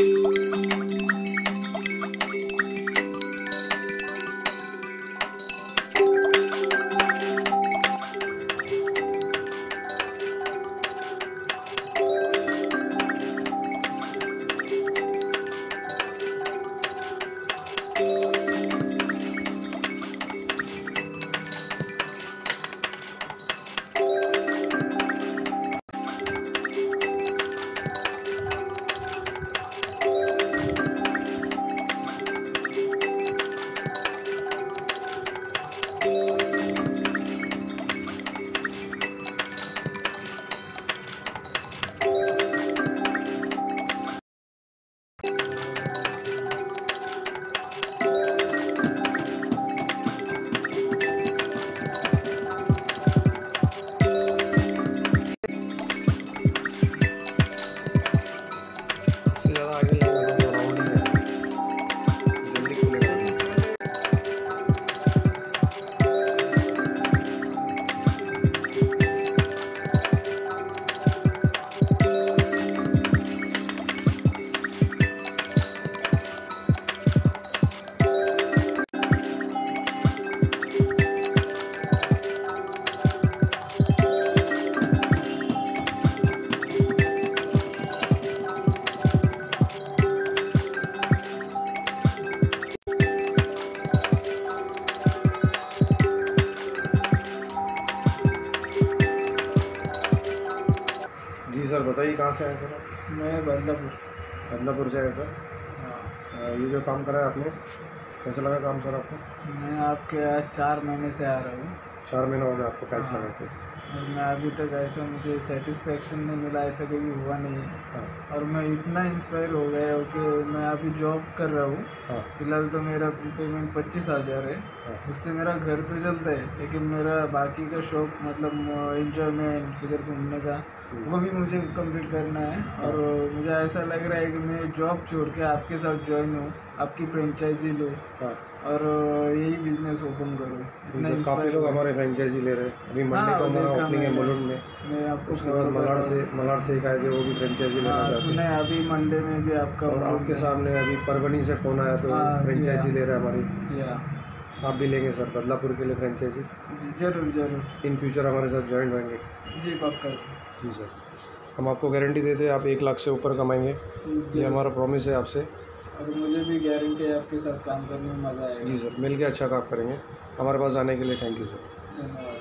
Música like, Hello, से आए sir? मैं बदलापुर। बदलापुर से आए सर? हाँ। ये जो काम करा है आपने कैसा लगा काम सर आपको? मैं आपके यहाँ चार महीने से आ रहा हूँ। चार महीने हो गए आपको हाँ। लगा के मैं अभी तक ऐसा मुझे सेटिस्फेक्शन नहीं मिला ऐसा कभी हुआ नहीं। है। हाँ और मैं इतना इंस्पायर हो गया हूँ कि मैं अभी जॉब कर रहा हूँ। हाँ। फ़िलहाल तो मेरा पेमेंट पच्चीस हज़ार है। हाँ। उससे मेरा घर तो चलता है लेकिन मेरा बाकी का शौक मतलब इंजॉयमेंट किधर घूमने का वो भी मुझे कंप्लीट करना है। और मुझे ऐसा लग रहा है कि मैं जॉब छोड़ के आपके साथ ज्वाइन हूँ। आपकी फ्रेंचाइजी लो। हाँ। और यही बिज़नेस ओपन करूँ। काफ़ी लोग हमारे फ्रेंचाइजी ले रहे हैं। अभी मंडे हाँ, को हमारा ओपनिंग है। मुलुंड में। मैं आपको उसके बाद मलाड से मलाड से एक आए थे वो भी फ्रेंचाइजी लेना हाँ, चाहते सुना हैं। है अभी मंडे में भी आपका और आपके सामने अभी परभनी से फ़ोन आया तो फ्रेंचाइजी। ले रहे हैं हमारी। आप भी लेंगे सर बदलापुर के लिए फ्रेंचाइजी ज़रूर ज़रूर। इन फ्यूचर हमारे साथ ज्वाइन होंगे। जी पक्का। जी सर। हम आपको गारंटी देते हैं आप एक लाख से ऊपर कमाएँगे। ये हमारा प्रॉमिस है आपसे। और मुझे भी गारंटी है आपके साथ काम करने में मज़ा आएगा। जी सर मिल के अच्छा काम करेंगे। हमारे पास आने के लिए थैंक यू सर धन्यवाद।